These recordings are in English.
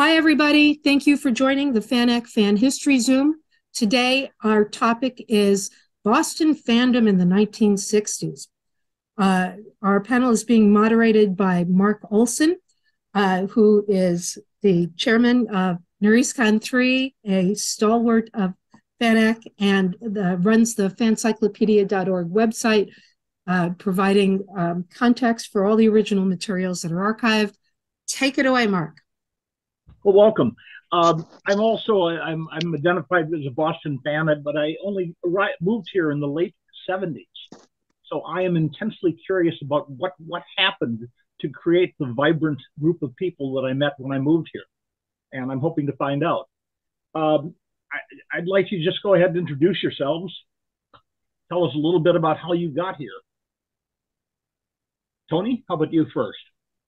Hi, everybody. Thank you for joining the FANAC Fan History Zoom. Today, our topic is Boston fandom in the 1960s. Uh, our panel is being moderated by Mark Olson, uh, who is the chairman of Noreascon 3, a stalwart of FANAC, and the, runs the fancyclopedia.org website, uh, providing um, context for all the original materials that are archived. Take it away, Mark. Well, welcome. Um, I'm also I'm I'm identified as a Boston fan, but I only arrived, moved here in the late 70s. So I am intensely curious about what what happened to create the vibrant group of people that I met when I moved here, and I'm hoping to find out. Um, I, I'd like you to just go ahead and introduce yourselves. Tell us a little bit about how you got here. Tony, how about you first?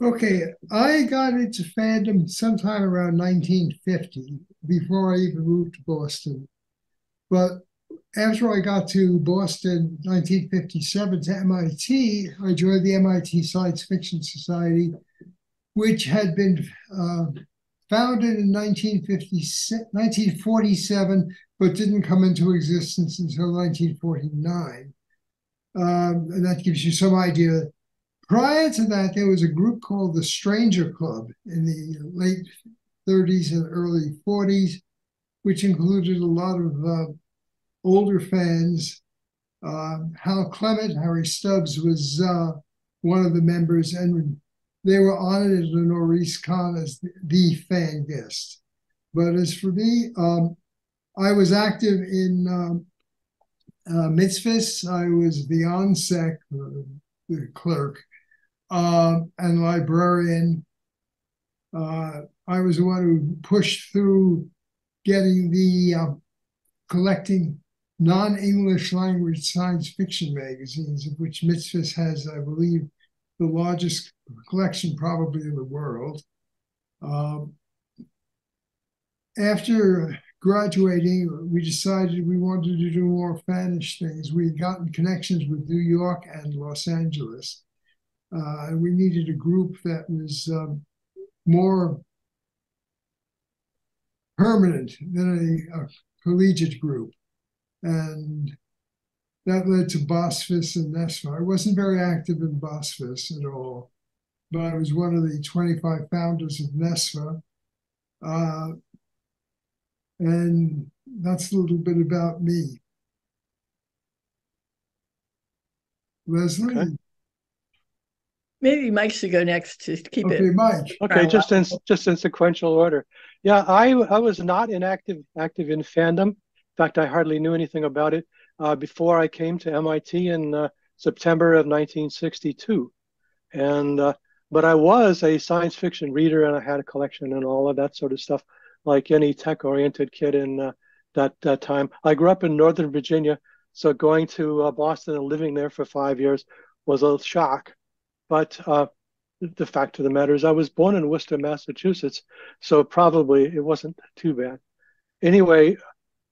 Okay, I got into fandom sometime around 1950 before I even moved to Boston. But after I got to Boston 1957 to MIT, I joined the MIT Science Fiction Society, which had been uh, founded in 1947, but didn't come into existence until 1949. Um, and that gives you some idea Prior to that, there was a group called the Stranger Club in the late 30s and early 40s, which included a lot of uh, older fans. Uh, Hal Clement, Harry Stubbs was uh, one of the members, and they were honored at the Noreascon as the, the, fan guest. But as for me, um, I was active in um, uh, MITSFS. I was the Onseck, uh, the clerk, uh, and librarian. Uh, I was the one who pushed through getting the uh, collecting non-English language science fiction magazines, of which MITSFS has, I believe, the largest collection probably in the world. Um, after graduating, we decided we wanted to do more fanish things. We had gotten connections with New York and Los Angeles. Uh, and we needed a group that was um, more permanent than a, a, collegiate group. And that led to BOSFIS and NESFA. I wasn't very active in BOSFIS at all, but I was one of the 25 founders of NESFA. Uh, and that's a little bit about me. Leslie? Okay. Maybe Mike should go next to keep okay, it. Mike. Okay, just in just in sequential order. Yeah, I I was not in active active in fandom. In fact, I hardly knew anything about it uh, before I came to MIT in uh, September of 1962, and uh, but I was a science fiction reader and I had a collection and all of that sort of stuff, like any tech-oriented kid in uh, that that time. I grew up in Northern Virginia, so going to uh, Boston and living there for five years was a shock but uh, the fact of the matter is, I was born in Worcester, Massachusetts, so probably it wasn't too bad. Anyway,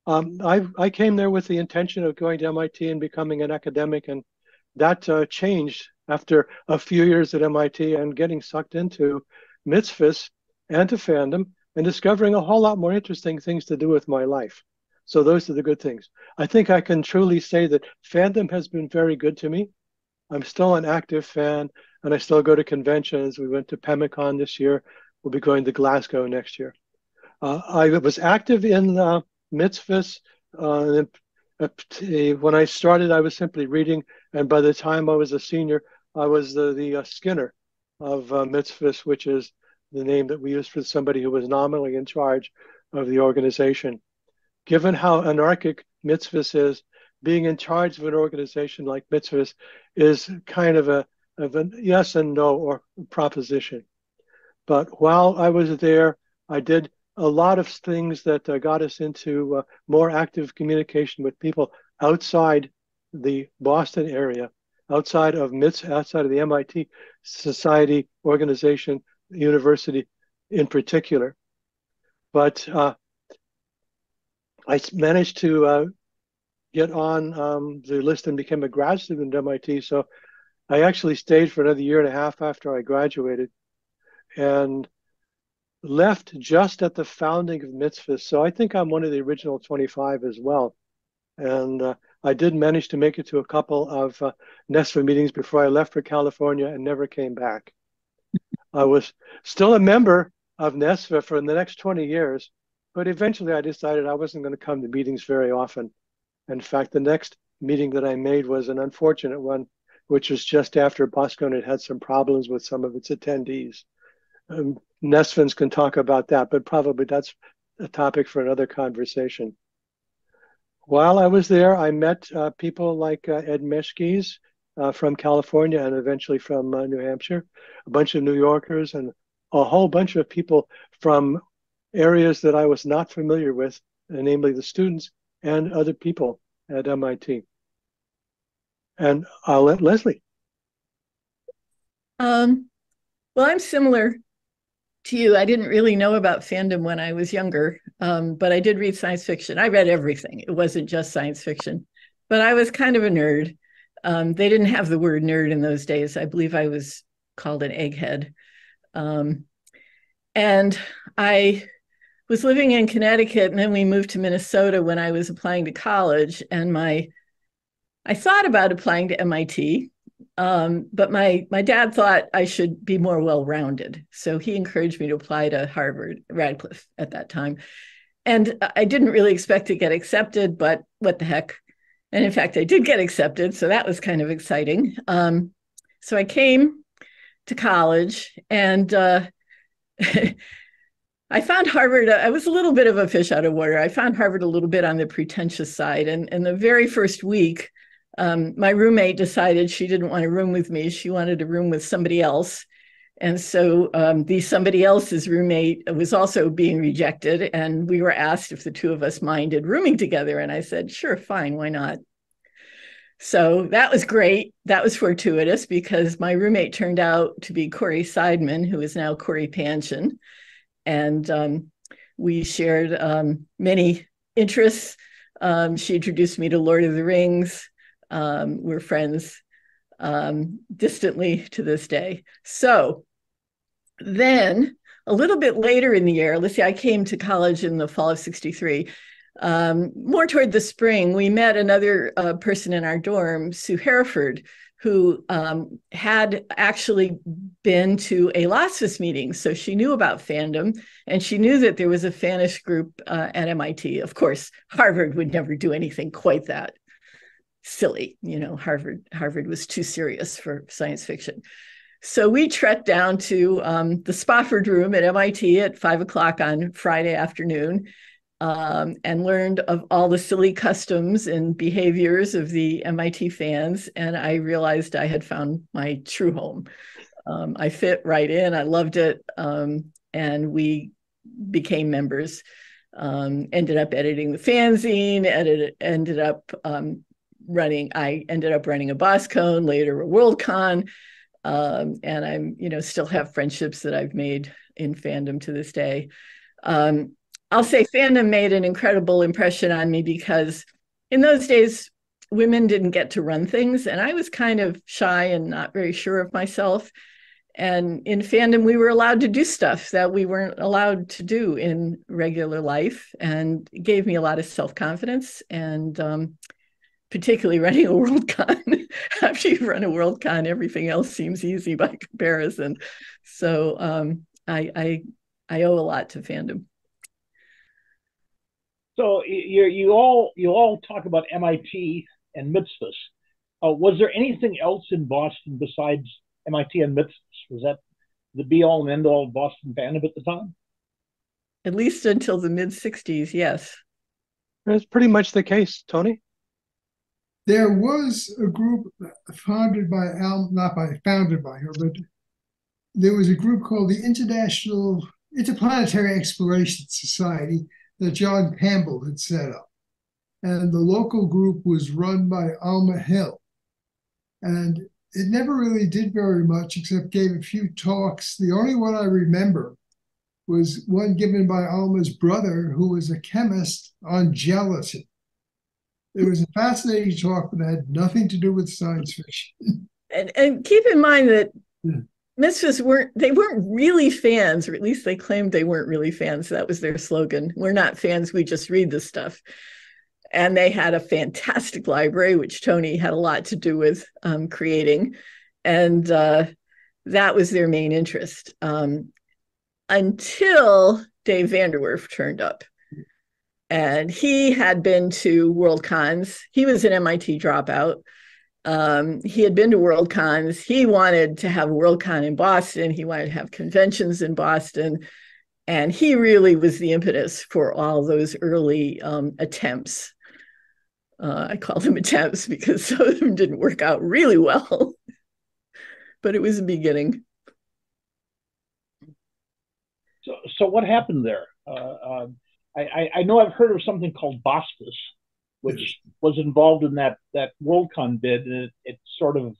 um, I, I came there with the intention of going to MIT and becoming an academic, and that uh, changed after a few years at MIT and getting sucked into MITSFS and to fandom and discovering a whole lot more interesting things to do with my life. So those are the good things. I think I can truly say that fandom has been very good to me. I'm still an active fan and I still go to conventions. We went to Pemmi-Con this year. We'll be going to Glasgow next year. Uh, I was active in uh, MITSFS. Uh, when I started, I was simply reading, and by the time I was a senior, I was the, the uh, Skinner of uh, MITSFS, which is the name that we use for somebody who was nominally in charge of the organization. Given how anarchic MITSFS is, being in charge of an organization like MITSFS is kind of a of a yes and no or proposition. But while I was there, I did a lot of things that uh, got us into uh, more active communication with people outside the Boston area, outside of MITS, outside of the MIT Society organization, university in particular. But uh, I managed to uh, get on um, the list and became a grad student at MIT. So I actually stayed for another year and a half after I graduated. And left just at the founding of Mitzvah. So I think I'm one of the original 25 as well. And uh, I did manage to make it to a couple of uh, NESFA meetings before I left for California and never came back. I was still a member of NESFA for the next 20 years, but eventually I decided I wasn't going to come to meetings very often. In fact, the next meeting that I made was an unfortunate one, which was just after Boskone had had some problems with some of its attendees. Um, NESFANs can talk about that, but probably that's a topic for another conversation. While I was there, I met uh, people like uh, Ed Meskys uh, from California and eventually from uh, New Hampshire, a bunch of New Yorkers, and a whole bunch of people from areas that I was not familiar with, namely the students and other people at MIT. And I'll let Leslie. Um, well, I'm similar to you. I didn't really know about fandom when I was younger, um, but I did read science fiction. I read everything. It wasn't just science fiction, but I was kind of a nerd. Um, they didn't have the word nerd in those days. I believe I was called an egghead. Um, and I was living in Connecticut, and then we moved to Minnesota when I was applying to college. And my, I thought about applying to MIT, um, but my my dad thought I should be more well rounded, so he encouraged me to apply to Harvard, Radcliffe at that time. And I didn't really expect to get accepted, but what the heck? And in fact, I did get accepted, so that was kind of exciting. Um, so I came to college, and uh, I found Harvard, uh, I was a little bit of a fish out of water. I found Harvard a little bit on the pretentious side. And in the very first week, um, my roommate decided she didn't want a room with me. She wanted a room with somebody else. And so um, the somebody else's roommate was also being rejected. And we were asked if the two of us minded rooming together. And I said, sure, fine, why not? So that was great. That was fortuitous because my roommate turned out to be Cory Seidman, who is now Cory Panshin and um, we shared um, many interests. Um, she introduced me to Lord of the Rings. Um, we're friends um, distantly to this day. So then, a little bit later in the year, let's see, I came to college in the fall of 63. Um, more toward the spring, we met another uh, person in our dorm, Sue Hereford, who um, had actually been to a LASFS meeting. So she knew about fandom and she knew that there was a fanish group uh, at MIT. Of course, Harvard would never do anything quite that silly. You know, Harvard, Harvard was too serious for science fiction. So we trekked down to um, the Spofford room at MIT at five o'clock on Friday afternoon um, and learned of all the silly customs and behaviors of the MIT fans. And I realized I had found my true home. Um, I fit right in. I loved it. Um, and we became members. Um, ended up editing the fanzine, edited, ended up um, running, I ended up running a Boskone, later a Worldcon. Um, and I'm, you know, still have friendships that I've made in fandom to this day. Um, I'll say fandom made an incredible impression on me because in those days, women didn't get to run things, and I was kind of shy and not very sure of myself. And in fandom, we were allowed to do stuff that we weren't allowed to do in regular life, and gave me a lot of self confidence. And um, particularly running a World Con. After you run a World Con, everything else seems easy by comparison. So um, I, I I owe a lot to fandom. So you you all you all talk about MIT and MITSFS. Uh, was there anything else in Boston besides MIT and MITSFS? Was that the be all and end all of Boston fandom at the time? At least until the mid '60s, yes. That's pretty much the case, Tony. There was a group founded by Al, not by founded by her, but there was a group called the International Interplanetary Exploration Society that John Campbell had set up. And the local group was run by Alma Hill. And it never really did very much except gave a few talks. The only one I remember was one given by Alma's brother, who was a chemist on gelatin. It was a fascinating talk, but it had nothing to do with science fiction. And, and keep in mind that yeah MITSFS weren't they weren't really fans, or at least they claimed they weren't really fans. That was their slogan. We're not fans, we just read the stuff. And they had a fantastic library, which Tony had a lot to do with um, creating. And uh, that was their main interest um, until Dave Van der Werf turned up. And he had been to World Cons. He was an MIT dropout. Um, he had been to World Cons. He wanted to have World Con in Boston. He wanted to have conventions in Boston. And he really was the impetus for all those early um, attempts. Uh, I call them attempts because some of them didn't work out really well, but it was a beginning. So, so what happened there? Uh, uh, I, I know I've heard of something called BOSFIS, which was involved in that that Worldcon bid, and it, it sort of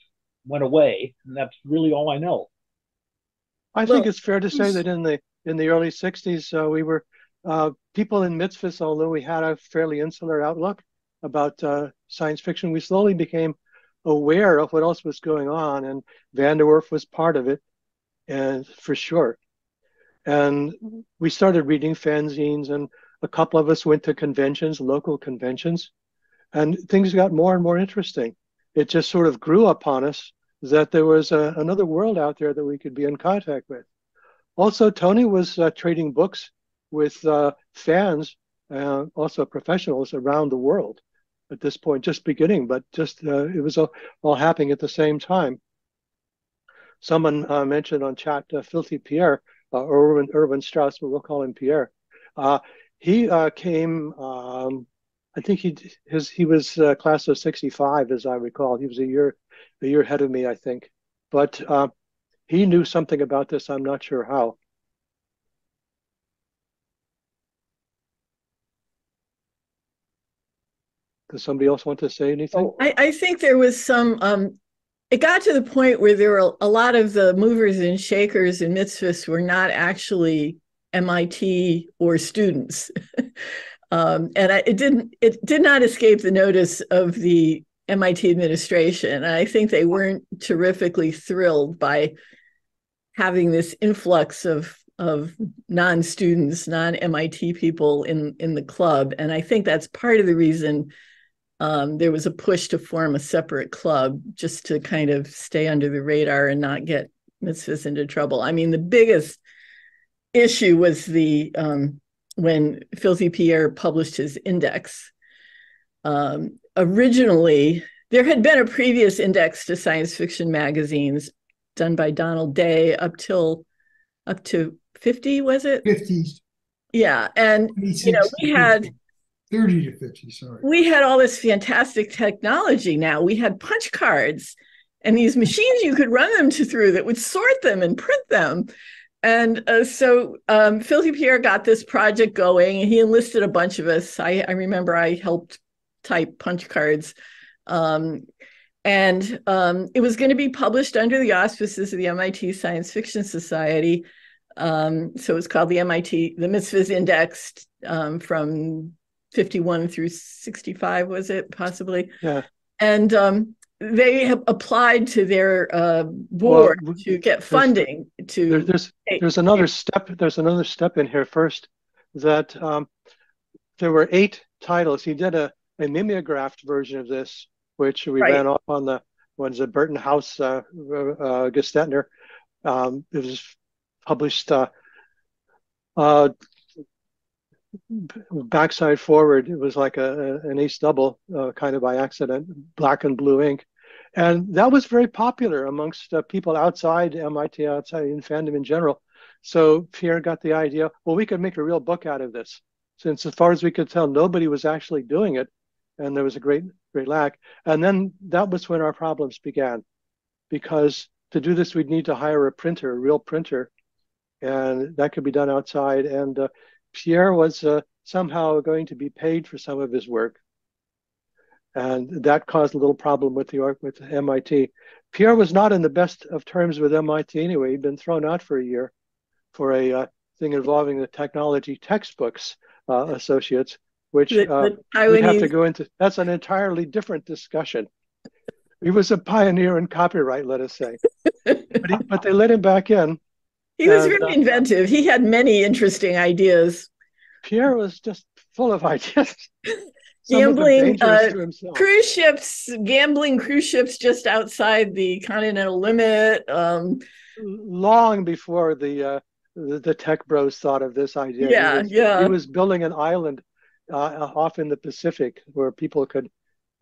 went away, and that's really all I know. I think it's fair to say that in the in the early '60s, uh, we were uh, people in MITSFS, although we had a fairly insular outlook about uh, science fiction, we slowly became aware of what else was going on, and Van der Werf was part of it, and for sure. And we started reading fanzines, and a couple of us went to conventions, local conventions, and things got more and more interesting. It just sort of grew upon us that there was a, another world out there that we could be in contact with. Also, Tony was uh, trading books with uh, fans, uh, also professionals around the world at this point, just beginning, but just uh, it was all, all, happening at the same time. Someone uh, mentioned on chat uh, Filthy Pierre, uh, Erwin, Erwin Strauss, but we'll call him Pierre. Uh, he uh, came, um, I think he his he was class of '65, as I recall. He was a year a year ahead of me, I think. But he knew something about this. I'm not sure how. Does somebody else want to say anything? Oh, I, I think there was some um, it got to the point where there were a lot of the movers and shakers in MITSFS were not actually MIT or students. um, and I, it didn't it did not escape the notice of the MIT administration. And I think they weren't terrifically thrilled by having this influx of of non-students, non-MIT people in in the club. And I think that's part of the reason um, there was a push to form a separate club just to kind of stay under the radar and not get MITSFS into trouble. I mean, the biggest issue was the um, when Filthy Pierre published his index. Um, originally, there had been a previous index to science fiction magazines done by Donald Day up till up to 50, was it? 50s. Yeah. And, you know, we had 30 to 50, sorry. We had all this fantastic technology now. We had punch cards and these machines you could run them to through that would sort them and print them. And uh, so um, Filthy Pierre got this project going. He enlisted a bunch of us. I, I remember I helped type punch cards. Um, and um, it was going to be published under the auspices of the MIT Science Fiction Society. Um, so was called the MIT, the MITSFS Index um, from 51 through 65 was it possibly? Yeah. And um, they have applied to their uh, board well, to get funding to there, there's there's another step there's another step in here first that um, there were eight titles. He did a, a mimeographed version of this which we right. ran off on the ones at burton house uh, uh, gestetner. Um, it was published uh, uh, backside forward. It was like a, an ace double, uh, kind of by accident, black and blue ink. And that was very popular amongst uh, people outside MIT, outside in fandom in general. So Pierre got the idea, well, we could make a real book out of this. Since as far as we could tell, nobody was actually doing it. And there was a great, great lack. And then that was when our problems began. Because to do this, we'd need to hire a printer, a real printer. And that could be done outside. And uh, Pierre was uh, somehow going to be paid for some of his work. And that caused a little problem with the with MIT. Pierre was not in the best of terms with MIT anyway. He'd been thrown out for a year for a uh, thing involving the technology textbooks uh, associates, which uh, we have to go into. That's an entirely different discussion. he was a pioneer in copyright, let us say. but, he, but they let him back in. He was and, very uh, inventive. He had many interesting ideas. Pierre was just full of ideas. gambling uh, cruise ships, gambling cruise ships just outside the continental limit. Um, Long before the, uh, the, the tech bros thought of this idea. Yeah, he was, yeah. He was building an island uh, off in the Pacific where people could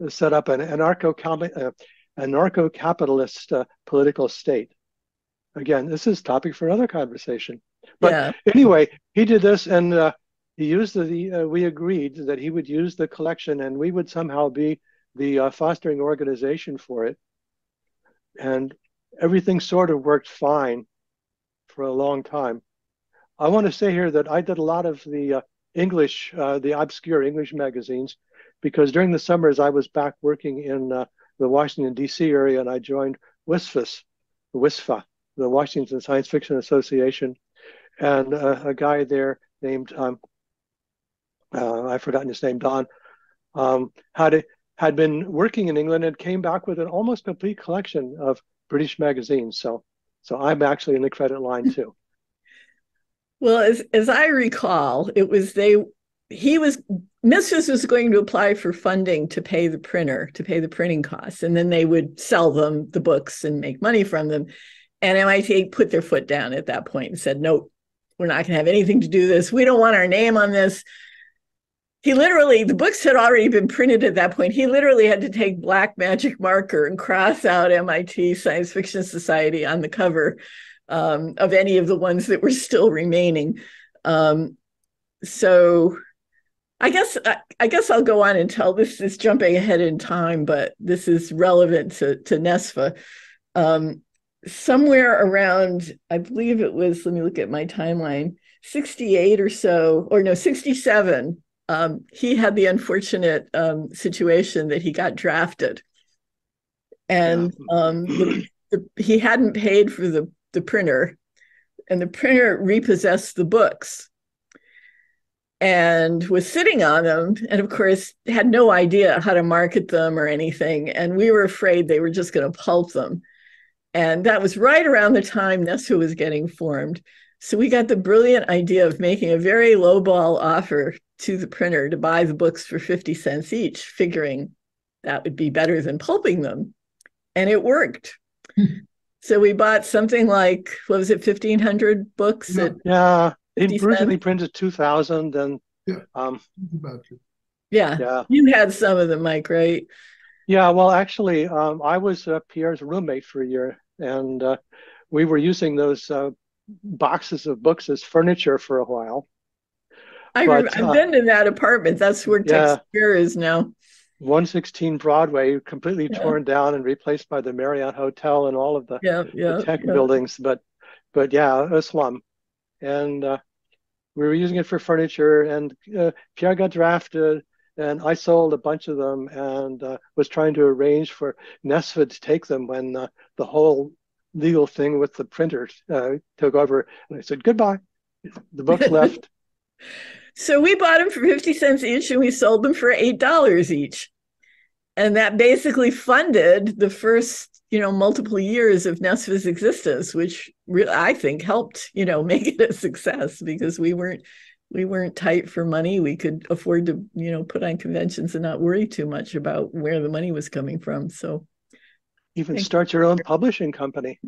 set up an anarcho uh, anarcho capitalist uh, political state. Again, this is topic for another conversation. But yeah. anyway, he did this, and uh, he used the. Uh, we agreed that he would use the collection, and we would somehow be the uh, fostering organization for it. And everything sort of worked fine for a long time. I want to say here that I did a lot of the uh, English, uh, the obscure English magazines, because during the summers I was back working in uh, the Washington D.C. area, and I joined WSFAS, WSFA, the Washington Science Fiction Association, and uh, a guy there named um, uh, I've forgotten his name, Don, um, had had been working in England and came back with an almost complete collection of British magazines. So, so I'm actually in the credit line too. Well, as as I recall, it was they he was NSFAS was going to apply for funding to pay the printer to pay the printing costs, and then they would sell them the books and make money from them. And MIT put their foot down at that point and said, nope, we're not going to have anything to do this. We don't want our name on this." He literally, the books had already been printed at that point. He literally had to take black magic marker and cross out MIT Science Fiction Society on the cover um, of any of the ones that were still remaining. Um, so I guess I, I, guess I'll go on and tell this is jumping ahead in time, but this is relevant to to NESFA. Um, somewhere around, I believe it was. Let me look at my timeline. Sixty-eight or so, or no, sixty-seven. Um, he had the unfortunate um, situation that he got drafted, and um, the, the, he hadn't paid for the the printer, and the printer repossessed the books and was sitting on them and of course had no idea how to market them or anything and we were afraid they were just going to pulp them and that was right around the time NESFA was getting formed so we got the brilliant idea of making a very low ball offer to the printer to buy the books for 50 cents each figuring that would be better than pulping them and it worked So we bought something like what was it, fifteen hundred books? Yeah, at yeah. He originally printed two thousand, and yeah, um. Yeah, yeah. You had some of them, Mike, right? Yeah. Well, actually, um, I was uh, Pierre's roommate for a year, and uh, we were using those uh, boxes of books as furniture for a while. I but, have uh, been in that apartment. That's where yeah. Texture is now. 116 Broadway completely yeah. torn down and replaced by the Marriott Hotel and all of the, yeah, yeah, the tech buildings. But but yeah, a slum. And uh, we were using it for furniture. And uh, Pierre got drafted, and I sold a bunch of them and uh, was trying to arrange for NESFA to take them when uh, the whole legal thing with the printers uh, took over. And I said goodbye. The books left. So we bought them for 50 cents each and we sold them for $8 each. And that basically funded the first, you know, multiple years of NESFA's existence, which really, I think helped, you know, make it a success because we weren't we weren't tight for money. We could afford to, you know, put on conventions and not worry too much about where the money was coming from. So even start your own publishing company.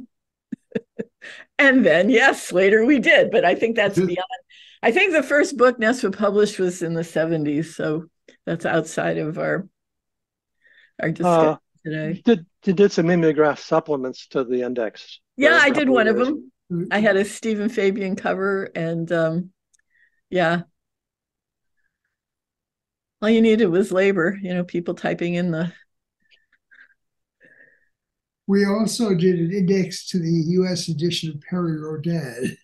and then yes, later we did, but I think that's beyond I think the first book NESFA published was in the 70s, so that's outside of our our discussion uh, today. Did you did some mimeograph supplements to the index? Yeah, I did one years. of them. I had a Stephen Fabian cover, and um, yeah, all you needed was labor. You know, people typing in the. We also did an index to the U.S. edition of Perry Rhodan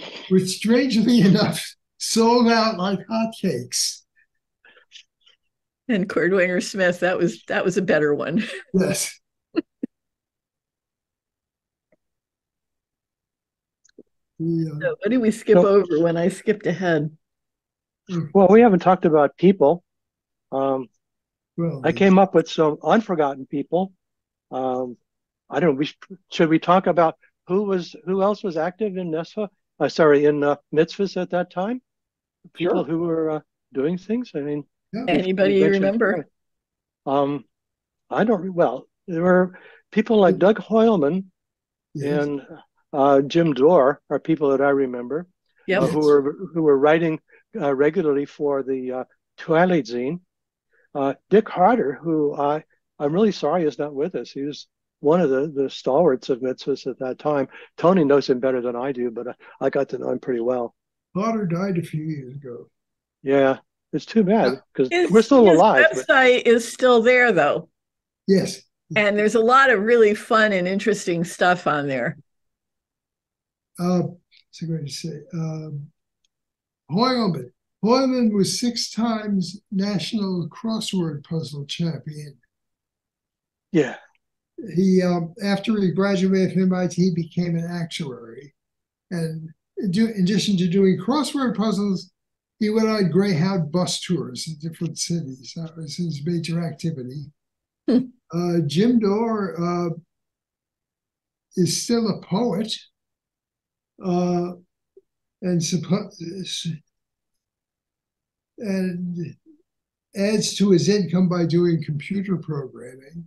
which strangely enough sold out like hotcakes. And Cordwainer Smith, that was that was a better one. Yes. Yeah. So what did we skip so, over when I skipped ahead? Well, we haven't talked about people. Um, well, I came up with some unforgotten people. Um, I don't know. We should we talk about who was who else was active in NESFA? Uh, sorry, in uh, MITSFS at that time. People Sure. who were uh, doing things. I mean, Yeah. Anybody you remember? Um, I don't. Well, there were people like Doug Hoylman Yes. and uh, Jim Dorr are people that I remember Yep. uh, who were who were writing uh, regularly for the uh, Twilight Zine. Uh, Dick Harter, who I I'm really sorry is not with us. He was one of the the stalwarts of MITSFS at that time. Tony knows him better than I do, but I, I got to know him pretty well. Potter died a few years ago. Yeah, it's too bad because we're still his alive. but- website is still there though. Yes. And there's a lot of really fun and interesting stuff on there. Uh, what's I going to say? Um, Hoylman. Hoylman was six times national crossword puzzle champion. yeah, He, um, after he graduated from MIT, he became an actuary. And do, in addition to doing crossword puzzles, he went on Greyhound bus tours in different cities. That was his major activity. Hmm. Uh, Jim Dorr uh, is still a poet uh, and suppo- and adds to his income by doing computer programming.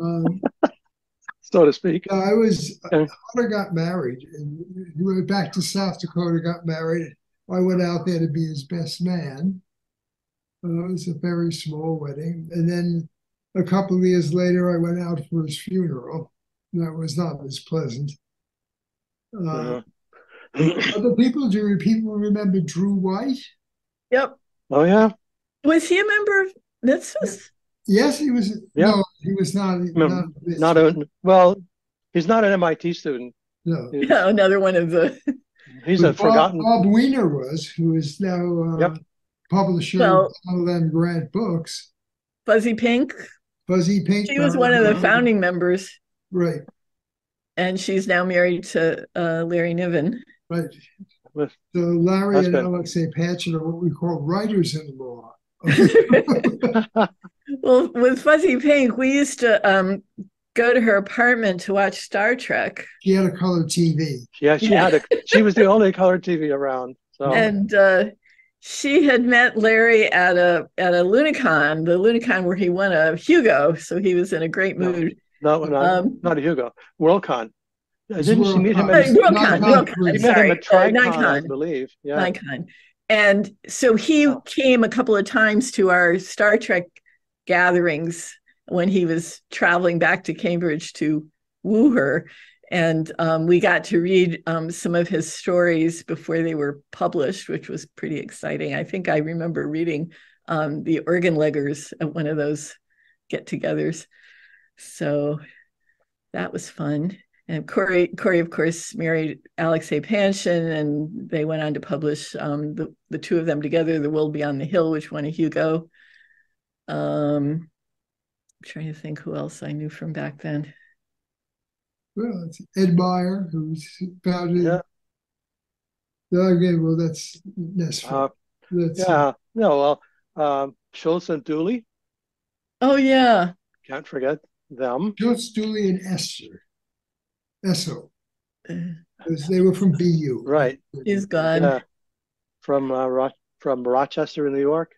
Um, so to speak. I was Okay. Hunter got married and he went back to South Dakota, got married. I went out there to be his best man. Uh, it was a very small wedding. And then a couple of years later, I went out for his funeral. That was not as pleasant. Uh, other people, do people remember Drew Whyte? Yep. oh yeah, Was he a member of MITSFS? Yes, he was. Yeah. No, he was not. No, not, not a well. He's not an MIT student. no. He's, Yeah, another one of the he's a But Bob, forgotten. Bob Weiner was, who is now uh, Yep. publisher Well- of Donald M. Grant Books. Fuzzy Pink. Fuzzy Pink. She was one of the founding members, Right, and she's now married to uh, Larry Niven. right. With- So Larry and Husband. Alexei Panshin are what we call writers in law. Well, with Fuzzy Pink, we used to um, go to her apartment to watch Star Trek, She had a color TV. yeah, she Yeah. had a. She was the only color TV around. So and uh, she had met Larry at a at a Lunacon, the Lunacon where he won a Hugo, so he was in a great No. mood. Not not, Um, not a Hugo. Worldcon. Uh, It's Didn't she meet him? At, Uh, she Worldcon, NyCon Worldcon, three. met sorry, him at uh, Tricon, I believe. Yeah. NyCon. And so he Oh. came a couple of times to our Star Trek gatherings when he was traveling back to Cambridge to woo her. And um, we got to read um, some of his stories before they were published, which was pretty exciting. I think I remember reading um, the Organleggers at one of those get togethers. So that was fun. And Cory, Cory, of course, married Alexei Panshin, and they went on to publish um, the the two of them together, "The World Beyond the Hill," which won a Hugo. Um, I'm trying to think who else I knew from back then. Well, it's Ed Meyer, who's founded. Yeah. Okay, well, that's that's Uh, that's yeah. No. Well, um, Schultz and Dooley. Oh yeah, Can't forget them. George Dooley and Esther. Esso. Uh, Because They were from BU. Right. he's gone. Yeah. From uh, Ro- from Rochester, in New York.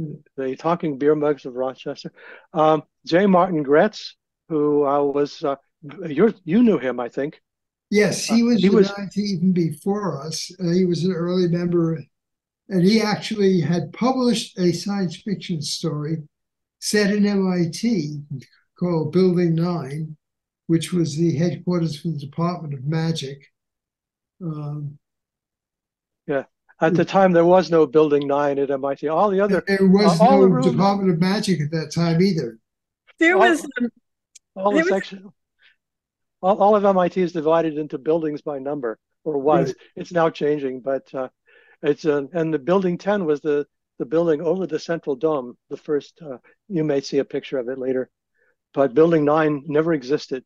Mm. The Talking Beer Mugs of Rochester. Um, J. Martin Graetz, who uh, was uh, you you knew him, I think. Yes, he Uh, was he was- even before us. Uh, he was an early member, and he actually had published a science fiction story set in MIT called Building Nine, which was the headquarters for the Department of Magic. Um, At the time, there was no Building Nine at MIT. All the other there was all no the Department of Magic at that time either. There all- was um, all the was- section, all, all of MIT is divided into buildings by number, or was. Right. It's now changing, but uh, it's uh, and the building ten was the the building over the central dome. The first, uh, you may see a picture of it later, but building nine never existed.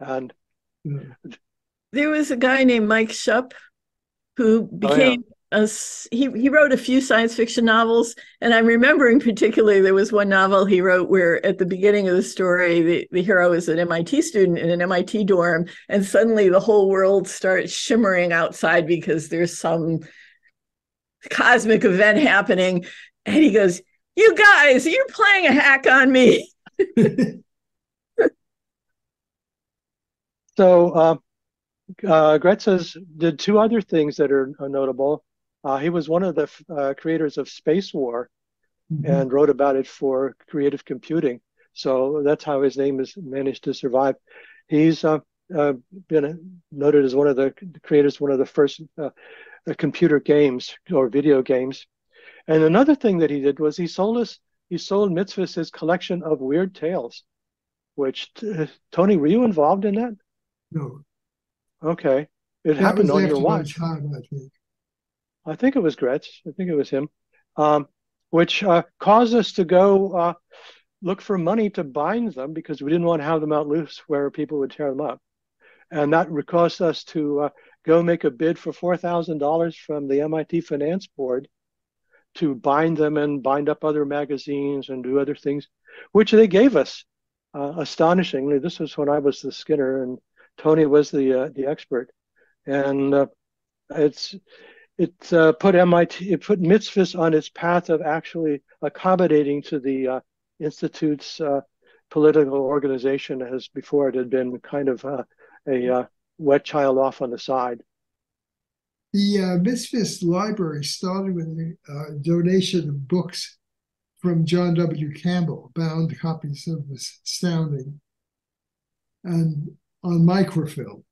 And there was a guy named Mike Shupp who Oh, yeah. became a, he he wrote a few science fiction novels, and I'm remembering particularly there was one novel he wrote where at the beginning of the story the, the hero is an MIT student in an MIT dorm, and suddenly the whole world starts shimmering outside because there's some cosmic event happening, and he goes, "You guys, you're playing a hack on me." so. Uh, uh, Graetz has did two other things that are, notable. Uh, he was one of the uh, creators of Spacewar mm-hmm. and wrote about it for creative computing. So that's how his name has managed to survive. He's uh, uh, been noted as one of the creators, one of the first uh, computer games or video games. And another thing that he did was he sold us, he sold MITSFS his collection of weird tales, which Tony, were you involved in that? No. Okay. It that happened on your watch. Time, I think. I think it was Graetz. I think it was him, um, which uh, caused us to go uh, look for money to bind them because we didn't want to have them out loose where people would tear them up. And that caused us to uh, go make a bid for $4,000 from the MIT Finance Board to bind them and bind up other magazines and do other things, which they gave us. Uh, astonishingly, this was when I was the Skinner and Tony was the uh, the expert, and uh, it's it uh, put MIT, it put MITSFS on its path of actually accommodating to the uh, institute's uh, political organization, as before it had been kind of a wet child off on the side. The uh, MITSFS library started with a donation of books from John W. Campbell, bound copies of Astounding, and on microfilm.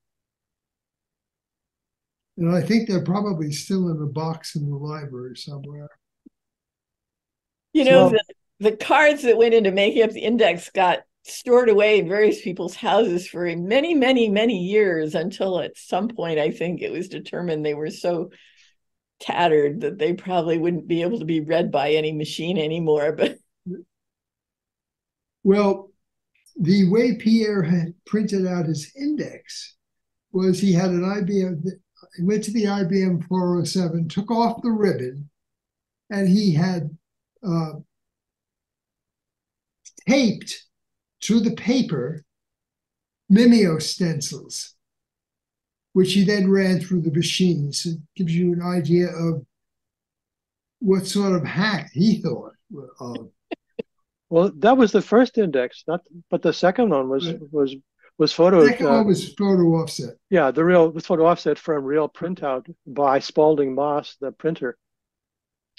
And I think they're probably still in a box in the library somewhere. You know, so, the, the cards that went into making up the index got stored away in various people's houses for many, many, many years until at some point I think it was determined they were so tattered that they probably wouldn't be able to be read by any machine anymore. But well, the way Pierre had printed out his index was he had an IBM he went to the IBM 407, took off the ribbon, and he had uh, taped to the paper Mimeo stencils, which he then ran through the machines. It gives you an idea of what sort of hack he thought of. Well, that was the first index, not but the second one was right. was was photo. Second uh, one was photo offset. Yeah, the real the photo offset from real printout by Spalding Moss, the printer.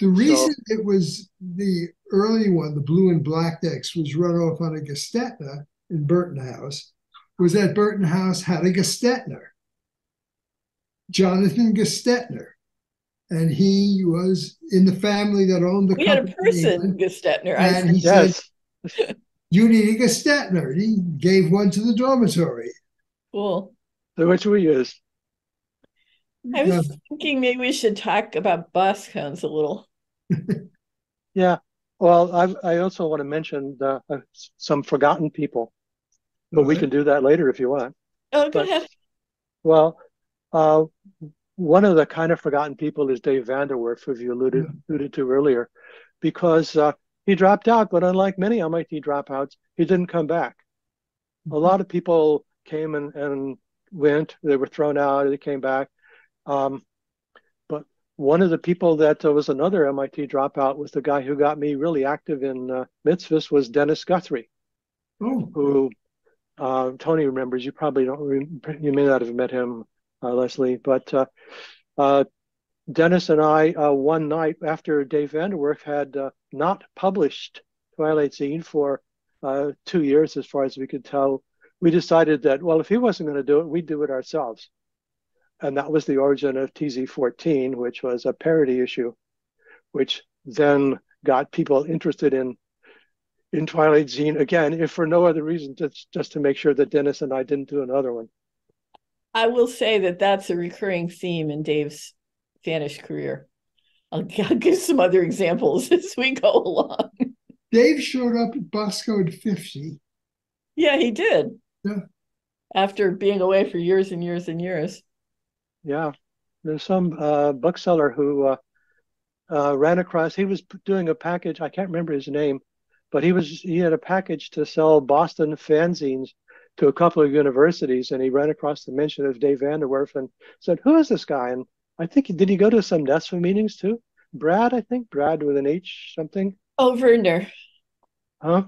The reason so, it was the early one, the blue and black decks, was run off on a Gestetner in Burton House, was that Burton House had a Gestetner, Jonathan Gestetner, and he was in the family that owned the. We had a person, Gestetner. And he yes. said, you need a Gestetner. He gave one to the dormitory. Cool. So which we use. I was yeah. thinking maybe we should talk about Boskones a little. yeah. Well, I, I also want to mention the, uh, some forgotten people, but we can do that later if you want. Oh, go but, ahead. Well, uh, one of the kind of forgotten people is Dave Van der Werf, who you alluded, yeah. alluded to earlier, because uh, he dropped out, but unlike many MIT dropouts, he didn't come back. Mm-hmm. A lot of people came and, and went, they were thrown out, they came back. Um, one of the people that uh, was another MIT dropout was the guy who got me really active in uh, MITSFS was Dennis Guthrie, oh. who uh, Tony remembers. You probably don't, you may not have met him, uh, Leslie, but uh, uh, Dennis and I, uh, one night after Dave Van der had uh, not published Twilight Zine for uh, two years, as far as we could tell, we decided that, well, if he wasn't going to do it, we'd do it ourselves. And that was the origin of TZ14, which was a parody issue, which then got people interested in in Twilight Zine again, if for no other reason, just, just to make sure that Dennis and I didn't do another one. I will say that that's a recurring theme in Dave's Fanish career. I'll, I'll give some other examples as we go along. Dave showed up at Bosco at 50. Yeah, he did. Yeah. After being away for years and years and years. Yeah. there's some uh, bookseller who uh, uh, ran across. He was doing a package. I can't remember his name, but he was he had a package to sell Boston fanzines to a couple of universities, and he ran across the mention of Dave Van der Werf and said, "Who is this guy?" And I think did he go to some NESFA meetings too? Brad, I think Brad with an H something. Oh, Werner. Huh?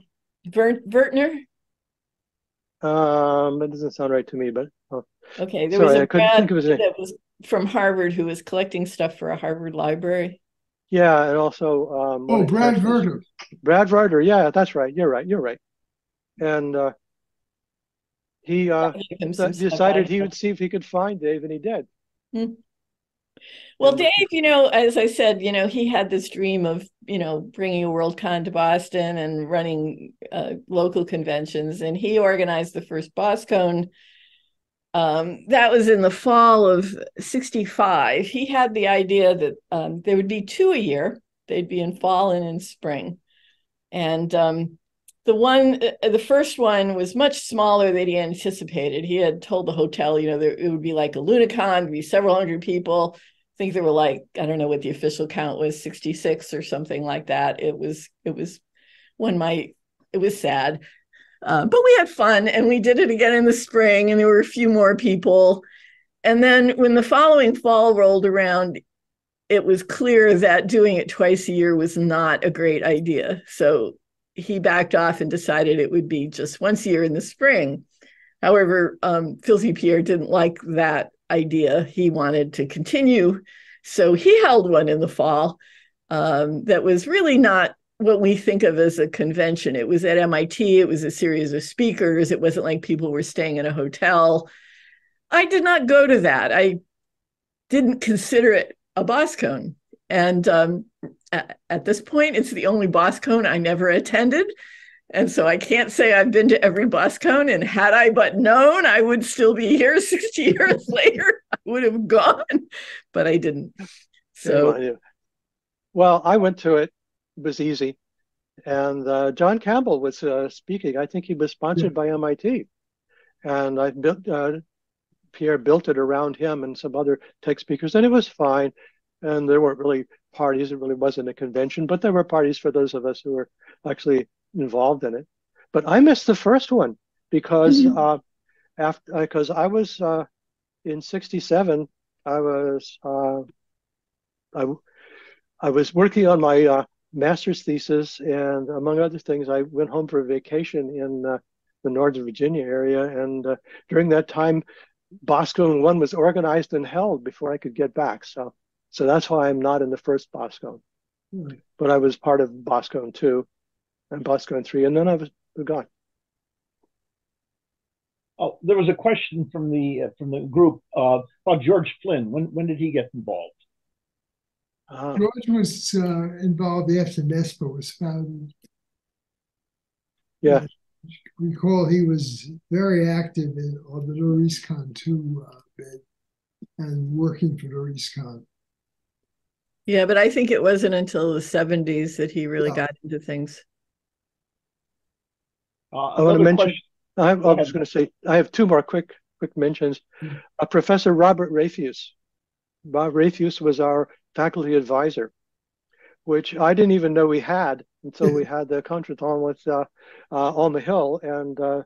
Ver- Vertner. Um, that doesn't sound right to me, but. Okay. There Sorry, was I a couldn't Brad think of his name. that was from Harvard who was collecting stuff for a Harvard library. Yeah, and also um, Oh, Brad Verter. Brad Ryder. Yeah, that's right. You're right. You're right. And uh, he uh, Gave him some stuff decided he would see if he could find Dave, and he did. Well, Dave, you know, as I said, you know, he had this dream of, you know, bringing a Worldcon to Boston and running uh, local conventions, and he organized the first Boskone. Um, that was in the fall of 65. He had the idea that um, there would be two a year. They'd be in fall and in spring. And um, the one, uh, the first one was much smaller than he anticipated. He had told the hotel, you know, there, it would be like a Lunacon, it'd be several hundred people. I think there were like, I don't know what the official count was, 66 or something like that. It was, it was one might, it was sad. Uh, but we had fun and we did it again in the spring and there were a few more people. And then when the following fall rolled around, it was clear that doing it twice a year was not a great idea. So he backed off and decided it would be just once a year in the spring. However, um, Phil Pierre didn't like that idea. He wanted to continue. So he held one in the fall um, that was really not what we think of as a convention. It was at MIT, it was a series of speakers. It wasn't like people were staying in a hotel. I did not go to that. I didn't consider it a Boskone. And um, at, at this point, it's the only Boskone I never attended. And so I can't say I've been to every Boskone. And had I but known, I would still be here 60 years later. I would have gone, but I didn't. So, well, I went to it. It was easy, and uh, John Campbell was uh, speaking. I think he was sponsored by MIT, and I built. Uh, Pierre built it around him and some other tech speakers, and it was fine. And there weren't really parties. It really wasn't a convention, but there were parties for those of us who were actually involved in it. But I missed the first one because Mhm. uh, after because I was uh, in '67. I was uh, I I was working on my uh, master's thesis, and among other things, I went home for a vacation in uh, the Northern Virginia area. And uh, during that time, Boskone One was organized and held before I could get back. So, so that's why I'm not in the first Boskone, Right. but I was part of Boskone Two and Boskone Three, and then I was gone. Oh, there was a question from the uh, from the group uh, about George Flynn. When when did he get involved? Uh, George was uh, involved after NESFA was founded. yeah, Recall he was very active in on the Noreascon 2 uh, bid and working for Noreascon. yeah, but I think it wasn't until the 70s that he really Yeah. got into things. Uh, I want to mention. question- I, I was going to say I have two more quick quick mentions. Mhm. Uh, Professor Robert Rafeus. Bob Rafeus was our faculty advisor, which I didn't even know we had until we had the contretemps with uh, uh, Alma Hill, and uh,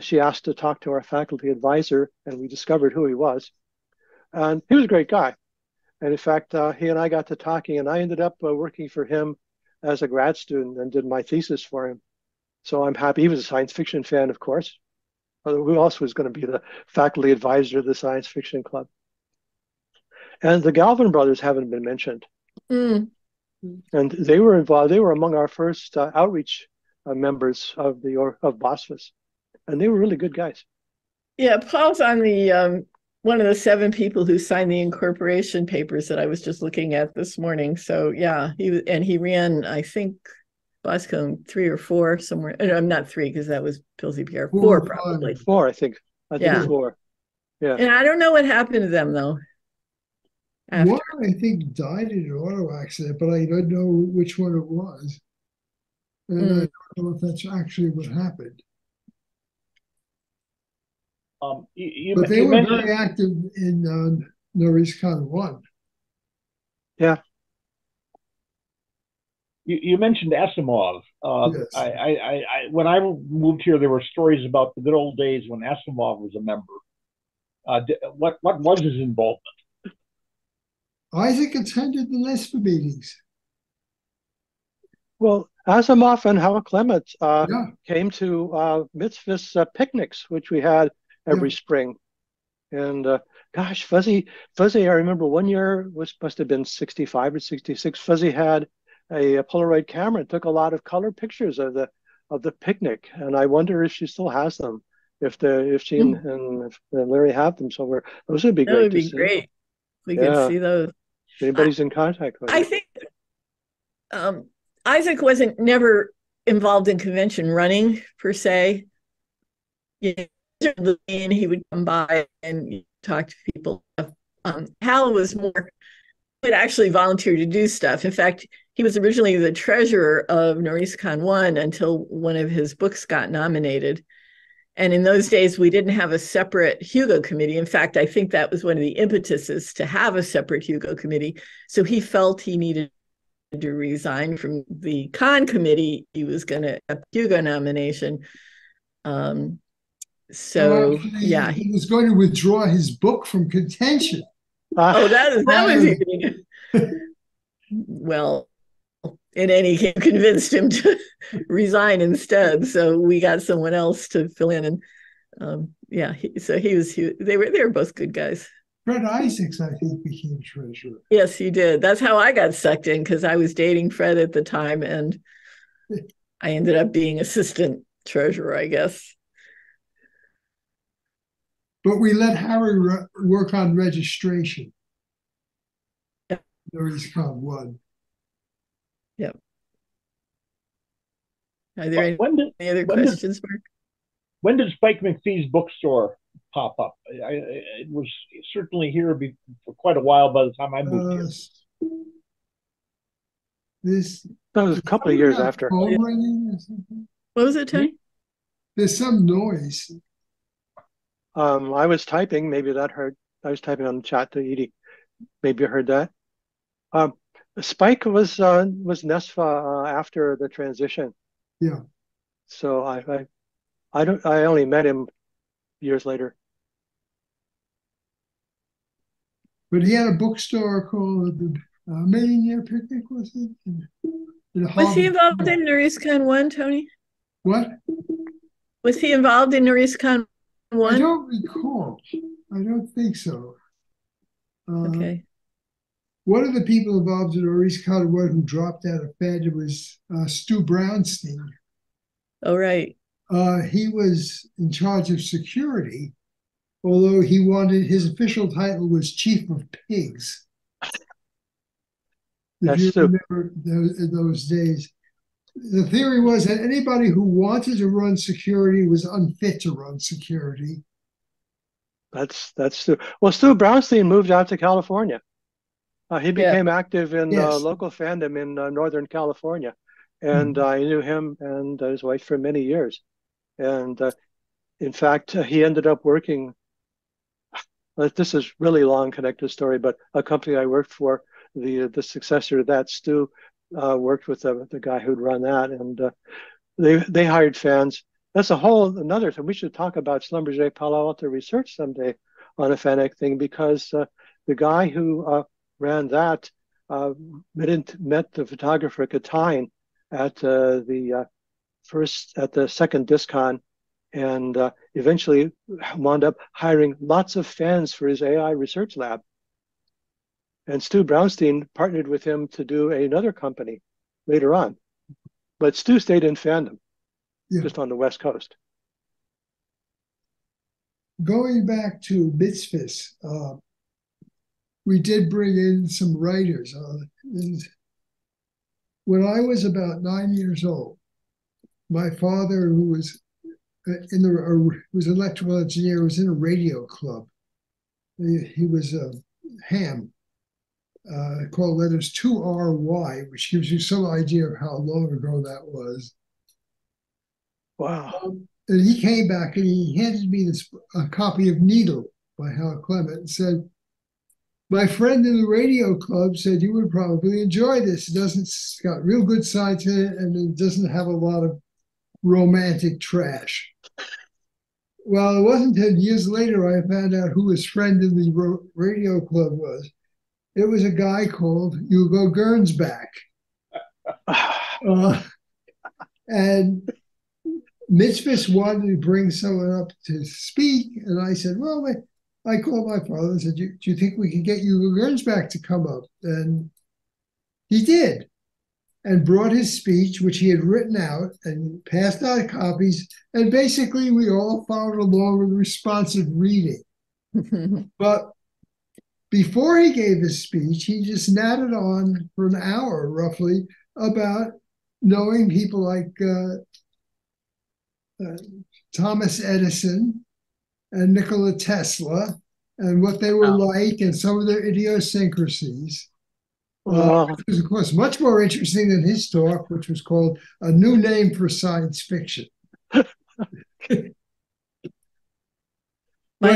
she asked to talk to our faculty advisor, and we discovered who he was. And he was a great guy. And in fact, uh, he and I got to talking, and I ended up uh, working for him as a grad student and did my thesis for him. So I'm happy. He was a science fiction fan, of course. Who else was going to be the faculty advisor of the science fiction club? And the Galvin brothers haven't been mentioned, Mm. and they were involved. They were among our first uh, outreach uh, members of the or of BOSFOS, and they were really good guys. Yeah, Paul's on the um, one of the seven people who signed the incorporation papers that I was just looking at this morning. So yeah, he and he ran, I think, Boskone three or four somewhere. uh, I'm not three because that was Pilsy Pierre. Four Four probably. Four, I think. I think Yeah. four. And I don't know what happened to them though. After. One, I think, died in an auto accident, but I don't know which one it was. And I Mm. don't know if that's actually what happened. Um, you, you, But they you were mentioned very active in um, Noreascon one. Yeah. You, you mentioned Asimov. Uh, Yes. I, I, I, I, when I moved here, there were stories about the good old days when Asimov was a member. Uh, what what was his involvement? Isaac attended the NESFA meetings. Well, Asimov and Hal Clement uh, Yeah, came to uh, MITSFS's uh, picnics, which we had every spring. And uh, gosh, Fuzzy, Fuzzy, I remember one year was must have been 65 or 66. Fuzzy had a, a Polaroid camera and took a lot of color pictures of the of the picnic. And I wonder if she still has them. If the if she and, and, if, and Larry have them somewhere, those would be That great. would to be see. great. We Yeah. could see those. Anybody's in contact with I them. think um, Isaac wasn't never involved in convention running per se. You know, and he would come by and talk to people. Um, Hal was more would actually volunteer to do stuff. In fact, he was originally the treasurer of Noreascon One until one of his books got nominated. And in those days, we didn't have a separate Hugo committee. In fact, I think that was one of the impetuses to have a separate Hugo committee. So he felt he needed to resign from the con committee. He was going to a Hugo nomination. Um, so Well, actually, yeah, he was going to withdraw his book from contention. Ah, Oh, that is that was Wow. even well. In any case, convinced him to resign instead. So we got someone else to fill in, and um, yeah, he, so he was. He, they were they were both good guys. Fred Isaacs, I think, became treasurer. Yes, he did. That's how I got sucked in because I was dating Fred at the time, and I ended up being assistant treasurer, I guess. But we let Harry re- work on registration. Yeah. Noreascon one. Are there any, When did any other when did- questions, Mark? when did Spike McPhee's bookstore pop up? I, I, it was certainly here be, for quite a while by the time I moved here. Uh, this that was a couple of years after. phone ringing or something? What was it, Tony? There's some noise. Um, I was typing, maybe that heard. I was typing on the chat to Edie. Maybe you heard that. Um, Spike was uh, was NESFA uh, after the transition. Yeah. So I, I I don't I only met him years later. But he had a bookstore called the uh, Million Year Picnic, was it? In- in Was he involved in Noreascon one, Tony? What? Was he involved in Noreascon I one? I don't recall. I don't think so. Uh, Okay. One of the people involved in Noreascon One who dropped out of Fed was uh, Stu Brownstein. Oh, right. Uh, he was in charge of security, although he wanted his official title was Chief of Pigs. If That's you true. remember those, those days, the theory was that anybody who wanted to run security was unfit to run security. That's that's Stu. Well, Stu Brownstein moved out to California. Uh, he Yeah. became active in uh, local fandom in uh, Northern California, and Mm-hmm. I knew him and his wife for many years. And uh, in fact, uh, he ended up working. uh, This is really long connected story, but a company I worked for, the the successor to that, Stu, uh, worked with the, the guy who'd run that, and uh, they they hired fans. That's a whole another thing. We should talk about Schlumberger Palo Alto research someday on a FANAC thing because uh, the guy who uh, ran that uh, met, met the photographer Katine at uh, the uh, first at the second DISCON and uh, eventually wound up hiring lots of fans for his AI research lab. And Stu Brownstein partnered with him to do another company later on. But Stu stayed in fandom Yeah. just on the West Coast. Going back to MITSFS, uh, we did bring in some writers. When I was about nine years old, my father, who was in the was an electrical engineer, was in a radio club. He, was a ham uh, called letters 2RY, which gives you some idea of how long ago that was. Wow. And he came back and he handed me this a copy of Needle by Hal Clement and said, My friend in the radio club said you would probably enjoy this. It doesn't it's got real good sides in it, and it doesn't have a lot of romantic trash. Well, it wasn't until years later I found out who his friend in the radio club was. It was a guy called Hugo Gernsback. Uh, and MITSFS wanted to bring someone up to speak, and I said, "Well, I called my father and said, do you think we can get Hugo Gernsback to come up?" And he did, and brought his speech, which he had written out, and passed out copies. And basically, we all followed along with responsive reading. but before he gave his speech, he just natted on for an hour roughly about knowing people like uh, uh, Thomas Edison and Nikola Tesla and what they were like and some of their idiosyncrasies. Uh, which was, of course, much more interesting than his talk, which was called A New Name for Science Fiction. My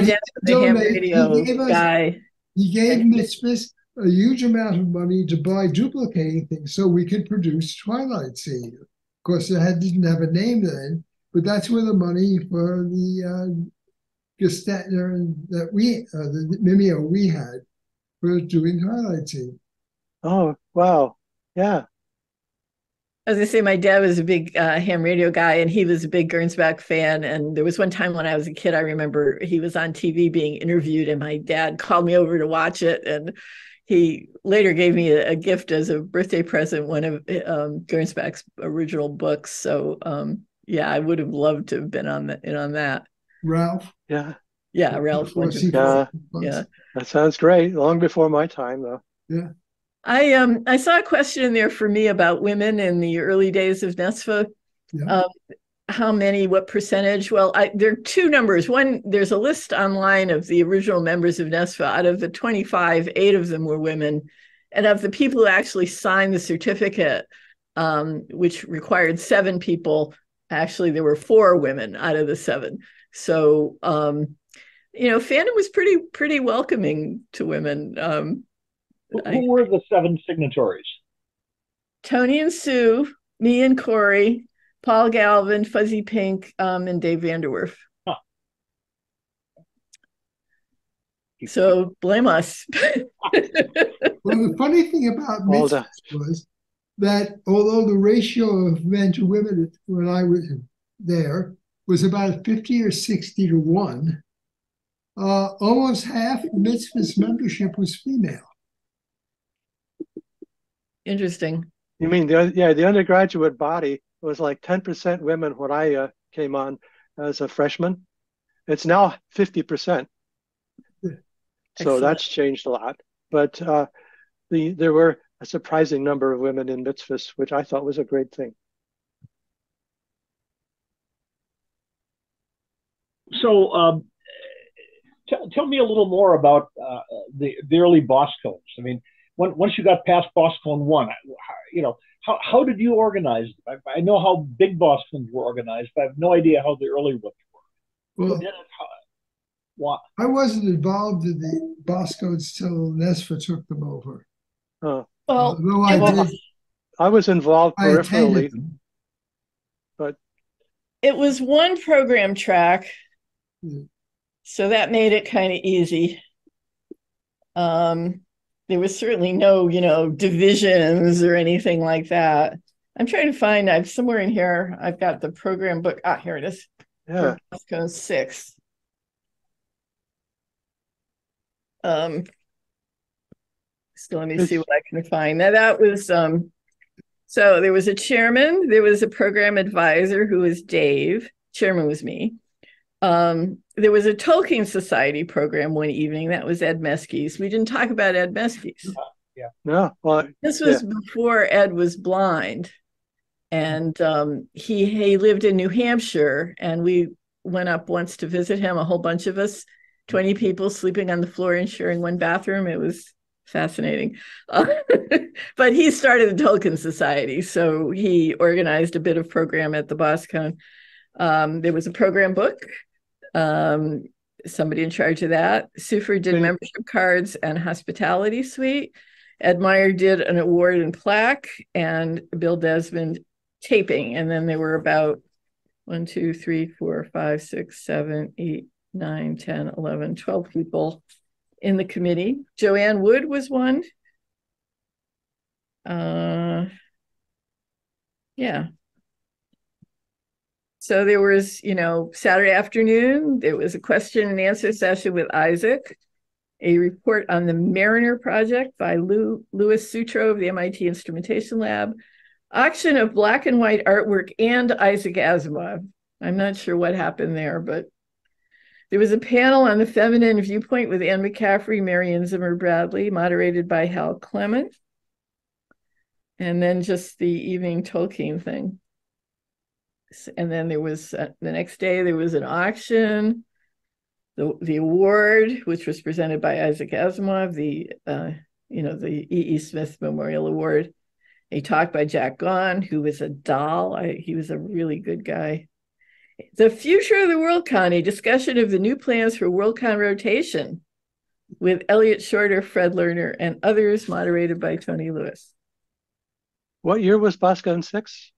dad's the ham radio guy. He gave MITSFS a huge amount of money to buy duplicating things so we could produce Twilight Zine. Of course, it had, didn't have a name then, but that's where the money for the Gestetner that we, uh, the Mimeo we had for doing Twilight Zine. Oh, wow. Yeah. As I say, my dad was a big uh, ham radio guy, and he was a big Gernsback fan. And there was one time when I was a kid, I remember he was on TV being interviewed, and my dad called me over to watch it. And he later gave me a, a, gift as a birthday present, one of um, Gernsback's original books. So um, yeah, I would have loved to have been on that in on that. Ralph. Yeah. Yeah, Ralph. Yeah. yeah. That sounds great. Long before my time, though. Yeah. I um I saw a question in there for me about women in the early days of NESFA. Yeah. Um, how many, what percentage? Well, I, there are two numbers. One, there's a list online of the original members of NESFA. Out of the 25, eight of them were women. And of the people who actually signed the certificate, um, which required seven people, actually there were four women out of the seven. So, um, you know, fandom was pretty pretty welcoming to women. Um, who, who I, were the seven signatories? Tony and Sue, me and Cory, Paul Galvin, Fuzzy Pink, um, and Dave Vanderwerf. Huh. So blame us. well, the funny thing about me was that although the ratio of men to women when I was there was about 50 or 60 to 1, uh, almost half of MITSFS's membership was female. Interesting. You mean the yeah the undergraduate body was like 10% women when I uh, came on as a freshman. It's now 50%. So that's changed a lot. But uh, the there were a surprising number of women in MITSFS, which I thought was a great thing. So, um, t- tell me a little more about uh, the, the early Boskones. I mean, when, once you got past Boskone one, you know, how, how did you organize? I, I know how big Boskones were organized, but I have no idea how the early ones were. Well, how, I wasn't involved in the Boskones till NESFA took them over. Well, I, well I, was involved peripherally, but it was one program track, so that made it kind of easy. Um, there was certainly no, you know, divisions or anything like that. I'm trying to find. I've somewhere in here. I've got the program book. Ah, here it is. Yeah. Six. Um. So let me see what I can find. Now that was um. So there was a chairman. There was a program advisor who was Dave. Chairman was me. Um, there was a Tolkien Society program one evening. That was Ed Meskys. We didn't talk about Ed Meskys. Yeah. No. Well, this was yeah. before Ed was blind, and um, he he lived in New Hampshire, and we went up once to visit him. A whole bunch of us, twenty people, sleeping on the floor and sharing one bathroom. It was fascinating. Uh, but he started the Tolkien Society, so he organized a bit of program at the Boskone. Um, there was a program book um, somebody in charge of that. Sufer did membership cards and hospitality suite. Ed Meyer did an award and plaque, and Bill Desmond taping. And then there were about one, two, three, four, five, six, seven, eight, nine, 10, 11, 12 people in the committee. Joanne Wood was one. Uh, yeah. So there was, you know, Saturday afternoon, there was a question and answer session with Isaac, a report on the Mariner project by Lou, Louis Sutro of the MIT Instrumentation Lab, auction of black and white artwork and Isaac Asimov. I'm not sure what happened there, but there was a panel on the feminine viewpoint with Anne McCaffrey, Marion Zimmer Bradley, moderated by Hal Clement. And then just the evening Tolkien thing. And then there was uh, the next day there was an auction, the the award which was presented by Isaac Asimov, the uh, you know the E. E. Smith Memorial Award. A talk by Jack Gaughan, who was a doll. I, he was a really good guy. The future of the Worldcon, a discussion of the new plans for Worldcon rotation with Elliot Shorter, Fred Lerner, and others, moderated by Tony Lewis. What year was Boskone 6?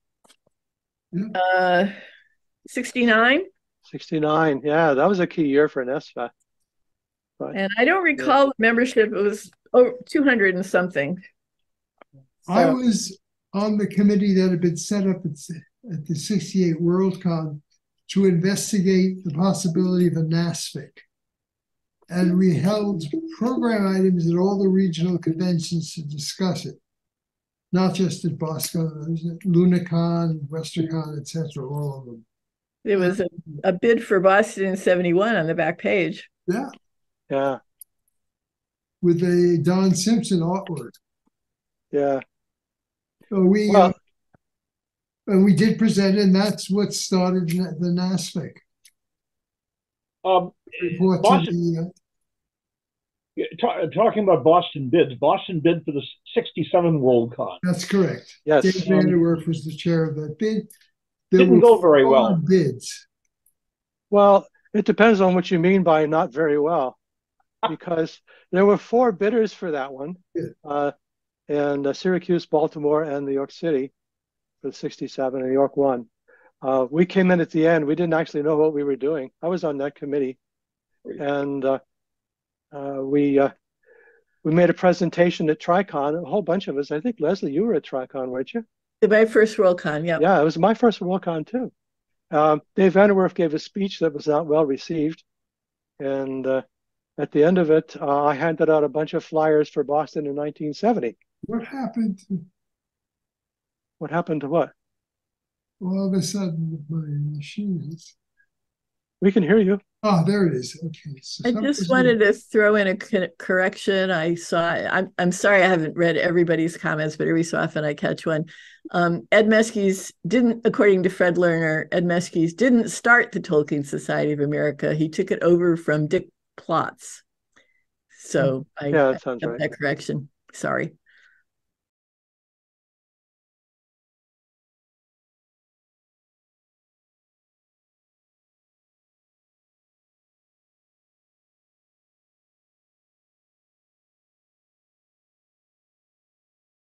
Uh, 69. 69. Yeah, that was a key year for NESFA. And I don't recall the membership. It was oh, 200 and something. I was on the committee that had been set up at, at the 68 Worldcon to investigate the possibility of a NASFIC. And we held program items at all the regional conventions to discuss it. Not just at Boston, there was at Lunacon, WesterCon, et cetera, all of them. There was a, a bid for Boston in 71 on the back page. Yeah, Yeah, with a Don Simpson artwork. yeah. So we, uh, and we did present, and that's what started the the NASFIC. Um, report to Boston, the, uh, ta- talking about Boston bids, Boston bid for the 67 Worldcon. That's correct. yes. Dave Vanderwerf was the chair of that bid. There Didn't go very well. Bids. Well, it depends on what you mean by not very well, because there were four bidders for that one, Yeah. uh, and uh, Syracuse, Baltimore, and New York City for the 67, and New York won. Uh, we came in at the end. We didn't actually know what we were doing. I was on that committee, and uh, we uh, we made a presentation at Tricon. A whole bunch of us. I think Leslie, you were at Tricon, weren't you? My first Worldcon, yeah. Yeah, it was my first Worldcon too. Um, Dave Vanderwerf gave a speech that was not well received, and uh, at the end of it, uh, I handed out a bunch of flyers for Boston in 1970. What happened to, What happened to what? all of a sudden my machine is, We can hear you. oh, there it is. Okay. So I just wanted to throw in a correction. I saw, I'm, I'm sorry I haven't read everybody's comments, but every so often I catch one. Um, Ed Meskys didn't, according to Fred Lerner, Ed Meskys didn't start the Tolkien Society of America. He took it over from Dick Plotz. So I, Yeah, I that sounds have right. that correction. Sorry.